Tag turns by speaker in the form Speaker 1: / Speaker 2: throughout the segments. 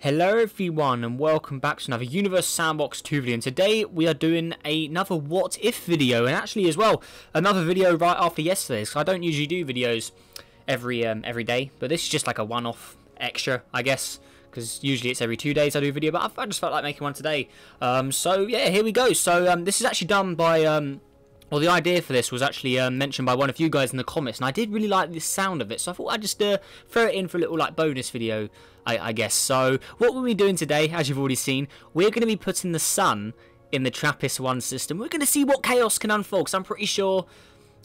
Speaker 1: Hello everyone and welcome back to another Universe Sandbox 2 video and today we are doing another what if video and actually as well another video right after yesterday's I don't usually do videos every um, every day but this is just like a one-off extra I guess because usually it's every two days I do a video but I just felt like making one today. Um, so yeah here we go. So um, this is actually done by um, well, the idea for this was actually um, mentioned by one of you guys in the comments, and I did really like the sound of it, so I thought I'd just uh, throw it in for a little like bonus video, I, I guess. So, what we'll be doing today, as you've already seen, we're going to be putting the sun in the TRAPPIST-1 system. We're going to see what chaos can unfold, because I'm pretty sure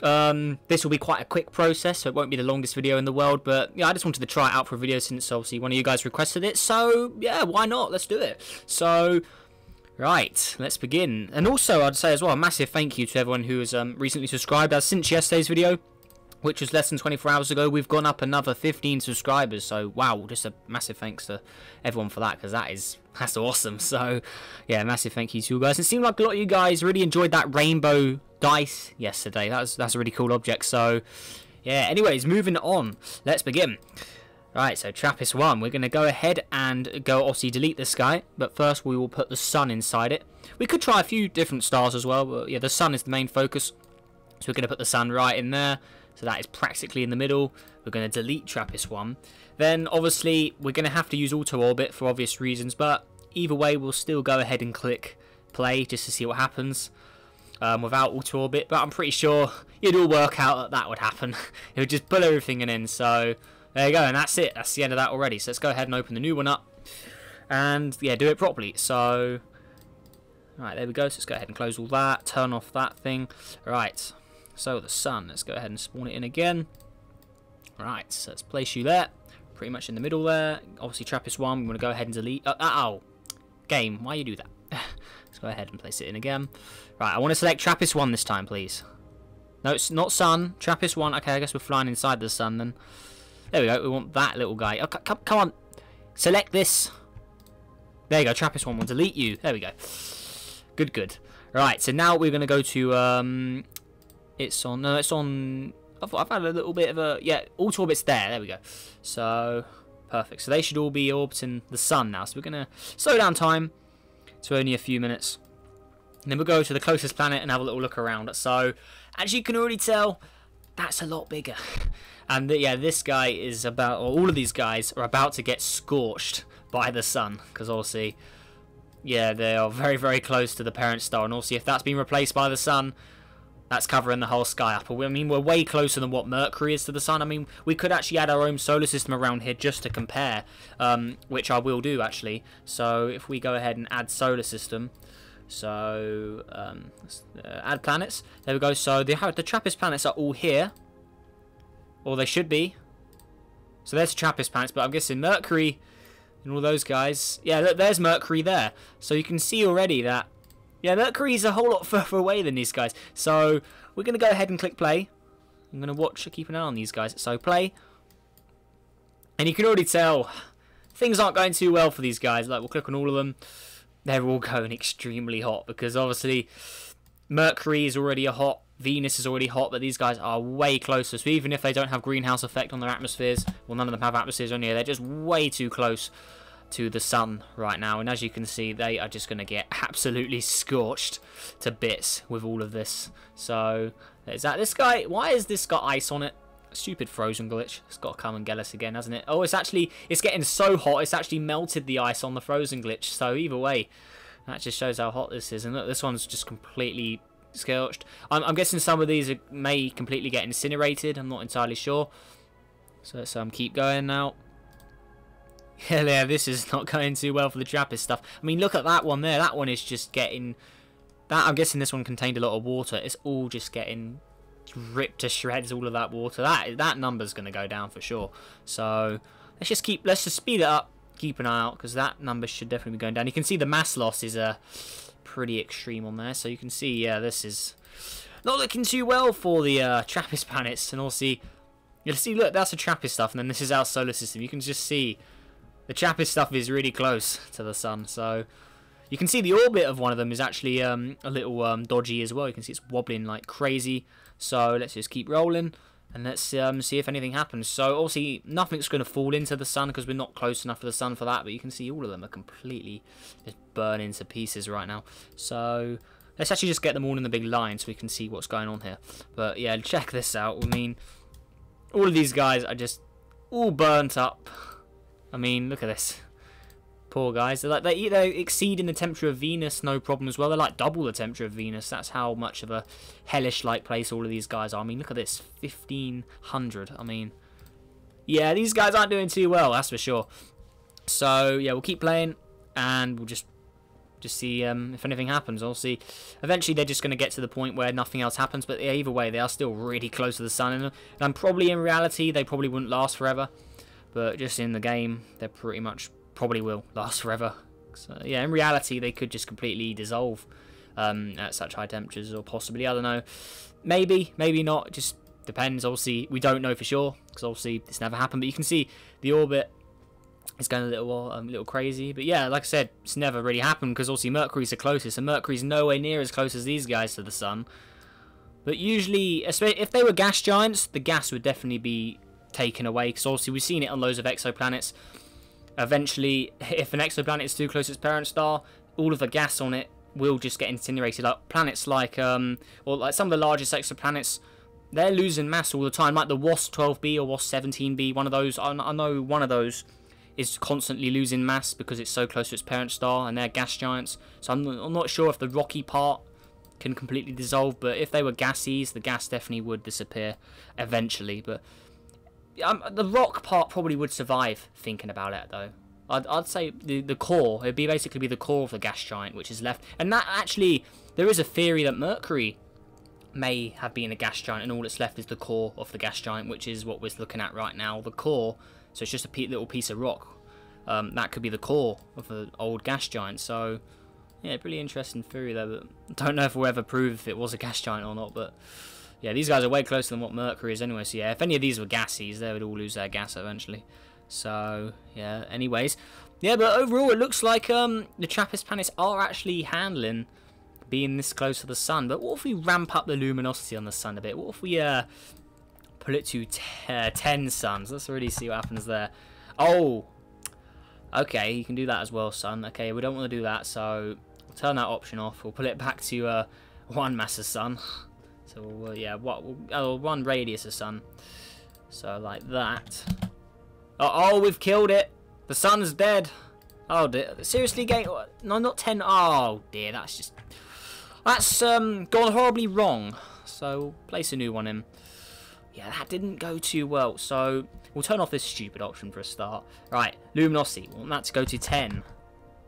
Speaker 1: um, this will be quite a quick process, so it won't be the longest video in the world, but yeah, I just wanted to try it out for a video since obviously one of you guys requested it, so yeah, why not? Let's do it. So, Right, let's begin. And also, I'd say as well, a massive thank you to everyone who has um, recently subscribed. As since yesterday's video, which was less than 24 hours ago, we've gone up another 15 subscribers. So, wow, just a massive thanks to everyone for that, because that is that's awesome. So, yeah, massive thank you to you guys. It seemed like a lot of you guys really enjoyed that rainbow dice yesterday. That's that's a really cool object. So, yeah. Anyways, moving on. Let's begin. Right, so TRAPPIST-1, we're going to go ahead and go obviously delete this guy, but first we will put the sun inside it. We could try a few different stars as well, but yeah, the sun is the main focus. So we're going to put the sun right in there, so that is practically in the middle. We're going to delete TRAPPIST-1. Then obviously we're going to have to use auto orbit for obvious reasons, but either way we'll still go ahead and click play just to see what happens. Um, without auto orbit, but I'm pretty sure it'd all work out that that would happen. it would just pull everything in, so there you go, and that's it. That's the end of that already. So let's go ahead and open the new one up. And, yeah, do it properly. So, right, there we go. So let's go ahead and close all that. Turn off that thing. Right, so the sun. Let's go ahead and spawn it in again. Right, so let's place you there. Pretty much in the middle there. Obviously, TRAPPIST-1. We want to go ahead and delete. Uh, ow! Game, why you do that? let's go ahead and place it in again. Right, I want to select TRAPPIST-1 this time, please. No, it's not sun. TRAPPIST-1. Okay, I guess we're flying inside the sun then. There we go. We want that little guy. Oh, come, come on. Select this. There you go. TRAPPIST one will delete you. There we go. Good, good. Right, so now we're going to go to... Um, it's on... No, it's on... I've, I've had a little bit of a... Yeah, auto orbit's there. There we go. So, perfect. So they should all be orbiting the sun now. So we're going to slow down time to only a few minutes. And then we'll go to the closest planet and have a little look around. So, as you can already tell, that's a lot bigger. And yeah, this guy is about, or all of these guys are about to get scorched by the sun, because obviously, yeah, they are very, very close to the parent star, and also if that's been replaced by the sun, that's covering the whole sky up. I mean, we're way closer than what Mercury is to the sun. I mean, we could actually add our own solar system around here just to compare, um, which I will do actually. So if we go ahead and add solar system, so um, uh, add planets, there we go. So the, the TRAPPIST planets are all here. Or they should be. So there's TRAPPIST planets, but I'm guessing Mercury and all those guys. Yeah, look, there's Mercury there. So you can see already that, yeah, Mercury's a whole lot further away than these guys. So we're going to go ahead and click play. I'm going to watch, keep an eye on these guys. So play. And you can already tell things aren't going too well for these guys. Like, we'll click on all of them. They're all going extremely hot because obviously Mercury is already a hot Venus is already hot, but these guys are way closer. So even if they don't have greenhouse effect on their atmospheres, well, none of them have atmospheres on here, they're just way too close to the sun right now. And as you can see, they are just going to get absolutely scorched to bits with all of this. So there's that. This guy, why has this got ice on it? Stupid frozen glitch. It's got to come and get us again, hasn't it? Oh, it's actually, it's getting so hot, it's actually melted the ice on the frozen glitch. So either way, that just shows how hot this is. And look, this one's just completely scorched. I'm, I'm, guessing some of these are, may completely get incinerated. I'm not entirely sure. So let's um, keep going now. Yeah, yeah, this is not going too well for the TRAPPIST stuff. I mean, look at that one there. That one is just getting... That I'm guessing this one contained a lot of water. It's all just getting ripped to shreds, all of that water. That that number's going to go down for sure. So let's just keep... Let's just speed it up. Keep an eye out, because that number should definitely be going down. You can see the mass loss is a... Uh, pretty extreme on there. So you can see, yeah, this is not looking too well for the uh, TRAPPIST planets. And also, you'll see, look, that's the TRAPPIST stuff. And then this is our solar system. You can just see the TRAPPIST stuff is really close to the sun. So you can see the orbit of one of them is actually um, a little um, dodgy as well. You can see it's wobbling like crazy. So let's just keep rolling. And let's um, see if anything happens. So obviously nothing's going to fall into the sun because we're not close enough to the sun for that. But you can see all of them are completely just burning to pieces right now. So let's actually just get them all in the big line so we can see what's going on here. But yeah, check this out. I mean, all of these guys are just all burnt up. I mean, look at this. Poor guys. They're like they they're exceeding the temperature of Venus, no problem as well. They're like double the temperature of Venus. That's how much of a hellish-like place all of these guys are. I mean, look at this, fifteen hundred. I mean, yeah, these guys aren't doing too well, that's for sure. So yeah, we'll keep playing, and we'll just just see um, if anything happens. I'll see. Eventually, they're just going to get to the point where nothing else happens. But either way, they are still really close to the sun, and, and probably in reality, they probably wouldn't last forever. But just in the game, they're pretty much probably will last forever. So, yeah, in reality, they could just completely dissolve um, at such high temperatures, or possibly, I don't know. Maybe, maybe not. Just depends. Obviously, we don't know for sure, because obviously this never happened. But you can see the orbit is going a little, um, a little crazy. But yeah, like I said, it's never really happened, because obviously Mercury's the closest, and Mercury's nowhere near as close as these guys to the Sun. But usually, if they were gas giants, the gas would definitely be taken away, because obviously we've seen it on loads of exoplanets eventually, if an exoplanet is too close to its parent star, all of the gas on it will just get incinerated. Like planets like, um, or like some of the largest exoplanets, they're losing mass all the time. Like the WASP 12b or WASP 17b, one of those. I, know one of those is constantly losing mass because it's so close to its parent star, and they're gas giants. So I'm, I'm not sure if the rocky part can completely dissolve, but if they were gases, the gas definitely would disappear eventually. But um, the rock part probably would survive thinking about it though. I'd, I'd say the the core it'd be basically be the core of the gas giant which is left, and that actually there is a theory that Mercury may have been a gas giant, and all that's left is the core of the gas giant, which is what we're looking at right now. The core, so it's just a little piece of rock. Um, that could be the core of the old gas giant. So yeah, pretty interesting theory there. But don't know if we'll ever prove if it was a gas giant or not, but. Yeah, these guys are way closer than what Mercury is anyway, so yeah, if any of these were gases, they would all lose their gas eventually. So, yeah, anyways. Yeah, but overall, it looks like um, the TRAPPIST planets are actually handling being this close to the sun. But what if we ramp up the luminosity on the sun a bit? What if we uh, put it to uh, 10 suns? Let's really see what happens there. Oh, okay, you can do that as well, sun. Okay, we don't want to do that, so we'll turn that option off. We'll pull it back to uh, one mass of sun. So uh, yeah, what? Oh, one radius of sun. So like that. Oh, oh, we've killed it. The sun's dead. Oh dear. Seriously, game? No, not ten. Oh dear, that's just that's um gone horribly wrong. So place a new one in. Yeah, that didn't go too well. So we'll turn off this stupid option for a start. Right, luminosity. We want that to go to 10.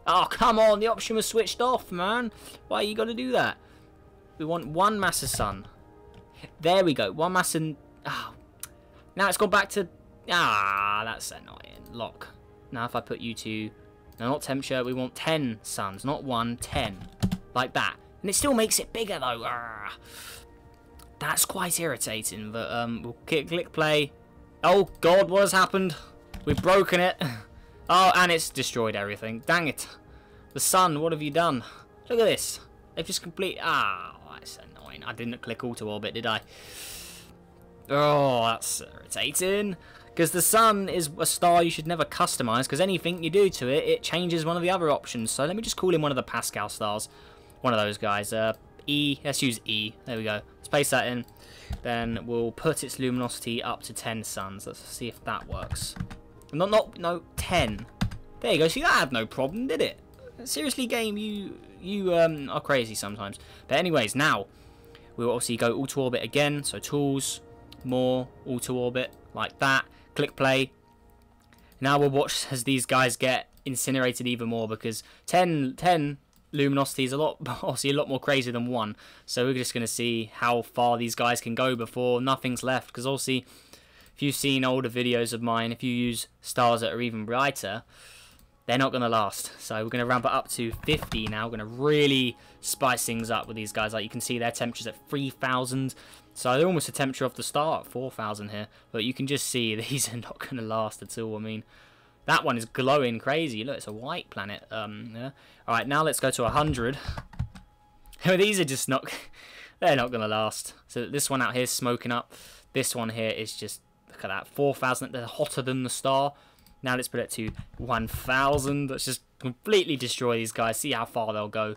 Speaker 1: Oh, come on. The option was switched off, man. Why are you to do that? We want one mass of sun. There we go. One mass and... Oh. Now it's gone back to... Ah, that's annoying. Lock. Now if I put you to... No, not temperature. We want 10 suns. Not one, 10. Like that. And it still makes it bigger, though. Ah. That's quite irritating. But um, we'll click, click play. Oh, God, what has happened? We've broken it. Oh, and it's destroyed everything. Dang it. The sun, what have you done? Look at this. They've just complete... Ah, that's annoying. I didn't click auto orbit, did I? Oh, that's irritating. Because the sun is a star you should never customize, because anything you do to it, it changes one of the other options. So let me just call in one of the Pascal stars. One of those guys. Uh, E, let's use E. There we go. Let's paste that in. Then we'll put its luminosity up to 10 suns. Let's see if that works. Not, not, no, 10. There you go. See, that had no problem, did it? Seriously, game, you you um, are crazy sometimes. But anyways, now we'll obviously go auto orbit again. So tools, more, auto orbit, like that. Click play. Now we'll watch as these guys get incinerated even more because 10, 10 luminosity is a lot, obviously a lot more crazy than one. So we're just going to see how far these guys can go before nothing's left. Because obviously, if you've seen older videos of mine, if you use stars that are even brighter, they're not going to last. So we're going to ramp it up to 50 now. We're going to really spice things up with these guys. Like you can see their temperature's at 3,000. So they're almost a temperature off the start, 4,000 here. But you can just see these are not going to last at all. I mean, that one is glowing crazy. Look, it's a white planet. Um, yeah. All right, now let's go to 100. these are just not... they're not going to last. So this one out here is smoking up. This one here is just, look at that, 4,000. They're hotter than the star. Now let's put it to 1,000. Let's just completely destroy these guys. See how far they'll go.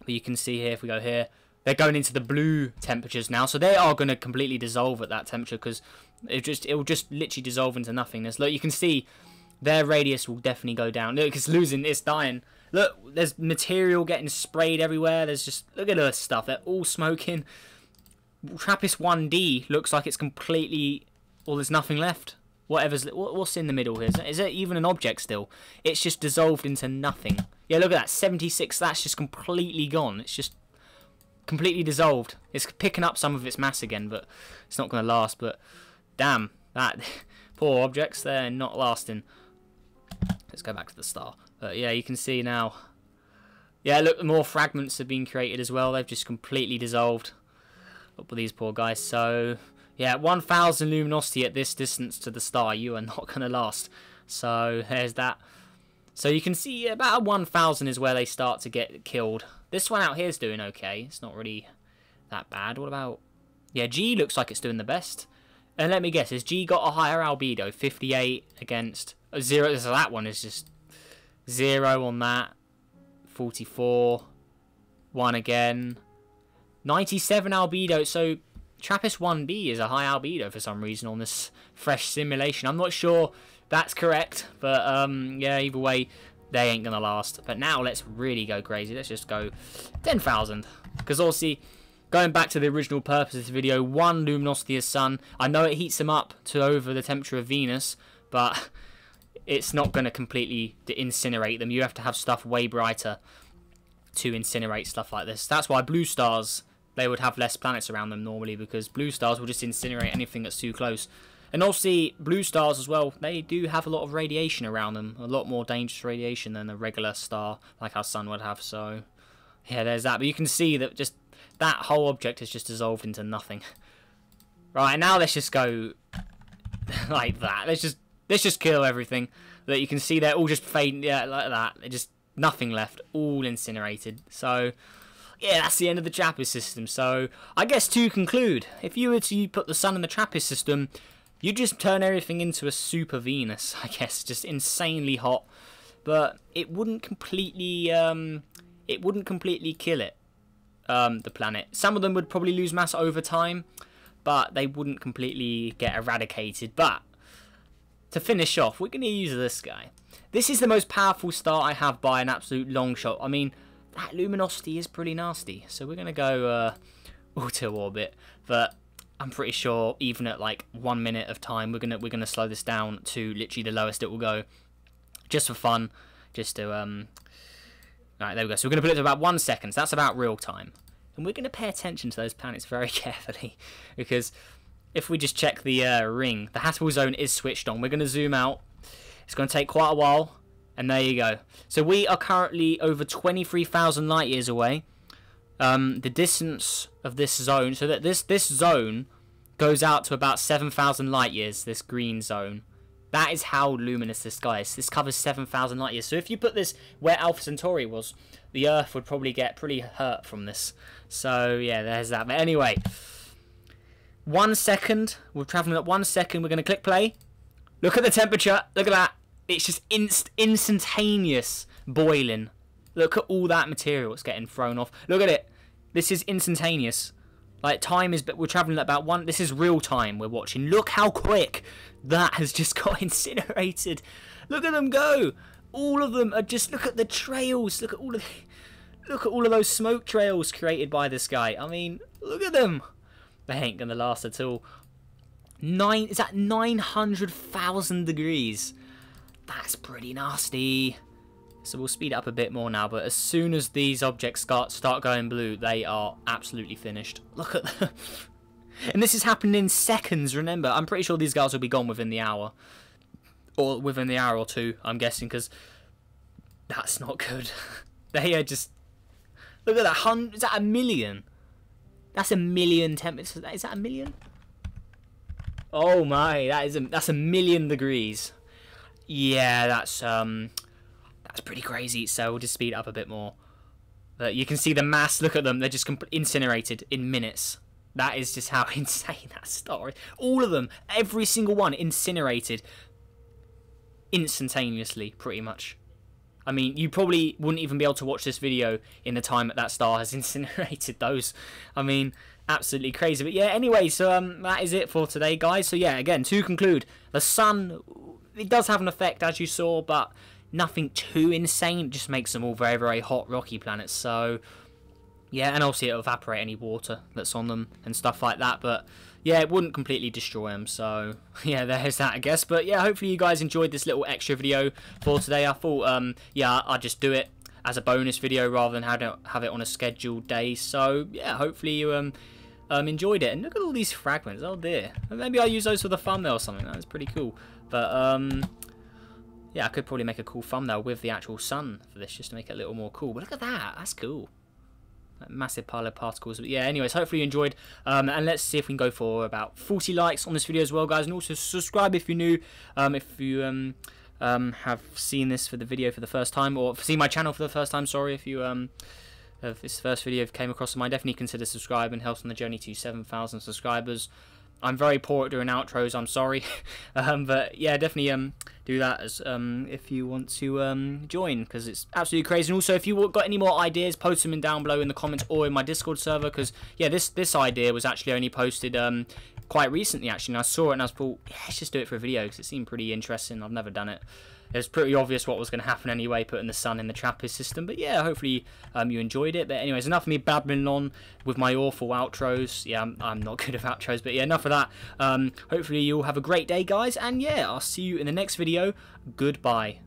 Speaker 1: But you can see here, if we go here, they're going into the blue temperatures now. So they are going to completely dissolve at that temperature because it just it will just literally dissolve into nothingness. Look, you can see their radius will definitely go down. Look, it's losing, it's dying. Look, there's material getting sprayed everywhere. There's just, look at this stuff. They're all smoking. TRAPPIST 1D looks like it's completely, well, there's nothing left. Whatever's, what's in the middle here? Is it even an object still? It's just dissolved into nothing. Yeah, look at that, 76, that's just completely gone. It's just completely dissolved. It's picking up some of its mass again, but it's not going to last. But damn, that poor objects, they're not lasting. Let's go back to the star. But yeah, you can see now. Yeah, look, more fragments have been created as well. They've just completely dissolved. Up with these poor guys. So, yeah, 1,000 luminosity at this distance to the star. You are not going to last. So, there's that. So you can see about 1,000 is where they start to get killed. This one out here is doing okay. It's not really that bad. What about... Yeah, G looks like it's doing the best. And let me guess, has G got a higher albedo? 58 against... Uh, 0. So that one is just 0 on that. 44. 1 again. 97 albedo. So TRAPPIST 1B is a high albedo for some reason on this fresh simulation. I'm not sure that's correct, but um, yeah, either way, they ain't gonna last. But now let's really go crazy. Let's just go 10,000. Because obviously, going back to the original purpose of this video, one luminosity of sun. I know it heats them up to over the temperature of Venus, but it's not going to completely incinerate them. You have to have stuff way brighter to incinerate stuff like this. That's why blue stars, they would have less planets around them normally, because blue stars will just incinerate anything that's too close. And obviously, blue stars as well, they do have a lot of radiation around them. A lot more dangerous radiation than a regular star, like our sun would have. So, yeah, there's that. But you can see that just that whole object has just dissolved into nothing. Right, now let's just go like that. Let's just let's just kill everything. That you can see they're all just fading, yeah, like that. They're just nothing left, all incinerated. So, yeah, that's the end of the TRAPPIST system. So, I guess to conclude, if you were to put the sun in the TRAPPIST system, you'd just turn everything into a super Venus, I guess, just insanely hot. But it wouldn't completely, um, it wouldn't completely kill it, um, the planet. Some of them would probably lose mass over time, but they wouldn't completely get eradicated. But to finish off, we're going to use this guy. This is the most powerful star I have by an absolute long shot. I mean, that luminosity is pretty nasty. So we're going to go uh, auto orbit. But I'm pretty sure even at like one minute of time, we're gonna we're gonna slow this down to literally the lowest it will go, just for fun, just to um. All right, there we go. So we're gonna put it to about one second. So that's about real time, and we're gonna pay attention to those planets very carefully, because if we just check the uh, ring, the habitable zone is switched on. We're gonna zoom out. It's gonna take quite a while, and there you go. So we are currently over 23,000 light years away um, the distance of this zone, so that this this zone goes out to about 7,000 light years, this green zone. That is how luminous this sky is. This covers 7,000 light years. So if you put this where Alpha Centauri was, the Earth would probably get pretty hurt from this. So yeah, there's that. But anyway, one second. We're traveling at one second. We're going to click play. Look at the temperature. Look at that. It's just inst instantaneous boiling. Look at all that material that's getting thrown off. Look at it. This is instantaneous. Like time is, but we're traveling at about one. This is real time. We're watching. Look how quick that has just got incinerated. Look at them go. All of them are just. Look at the trails. Look at all of. Look at all of those smoke trails created by this guy. I mean, look at them. They ain't gonna last at all. Nine. Is that nine hundred thousand degrees? That's pretty nasty. So we'll speed up a bit more now, but as soon as these objects start, start going blue, they are absolutely finished. Look at them. and this is happening in seconds, remember. I'm pretty sure these guys will be gone within the hour. Or within the hour or two, I'm guessing, because that's not good. they are just... Look at that, hundred, is that a million? That's a million temperatures. Is that a million? Oh my, that is a, that's a million degrees. Yeah, that's um that's pretty crazy. So we'll just speed up a bit more. But you can see the mass. Look at them. They're just incinerated in minutes. That is just how insane that star is. All of them, every single one, incinerated instantaneously, pretty much. I mean, you probably wouldn't even be able to watch this video in the time that that star has incinerated those. I mean, absolutely crazy. But yeah, anyway, so um, that is it for today, guys. So yeah, again, to conclude, the sun, it does have an effect, as you saw, but nothing too insane. It just makes them all very, very hot, rocky planets. So yeah, and obviously it'll evaporate any water that's on them and stuff like that. But yeah, it wouldn't completely destroy them. So yeah, there's that, I guess. But yeah, hopefully you guys enjoyed this little extra video for today. I thought, um, yeah, I'd just do it as a bonus video rather than have it, have it on a scheduled day. So yeah, hopefully you um, um enjoyed it. And look at all these fragments. Oh dear. Maybe I'll use those for the thumbnail or something. That's pretty cool. But um. Yeah, I could probably make a cool thumbnail with the actual sun for this, just to make it a little more cool. But look at that, that's cool That massive pile of particles. But yeah, anyways, hopefully you enjoyed. Um, and let's see if we can go for about 40 likes on this video as well, guys. And also subscribe if you're new. Um, if you um, um, have seen this for the video for the first time, or seen my channel for the first time, sorry if you um, if this first video came across mine, definitely consider subscribing. Helps on the journey to 7,000 subscribers. I'm very poor at doing outros. I'm sorry, um, but yeah, definitely um, do that as um, if you want to um, join because it's absolutely crazy. And also, if you got any more ideas, post them in down below in the comments or in my Discord server because yeah, this this idea was actually only posted um, quite recently actually. And I saw it and I was thought, yeah, let's just do it for a video because it seemed pretty interesting. I've never done it it was pretty obvious what was going to happen anyway, putting the sun in the TRAPPIST system. But yeah, hopefully um, you enjoyed it. But anyways, enough of me babbling on with my awful outros. Yeah, I'm, I'm not good at outros, but yeah, enough of that. Um, hopefully you'll have a great day, guys. And yeah, I'll see you in the next video. Goodbye.